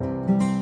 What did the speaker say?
you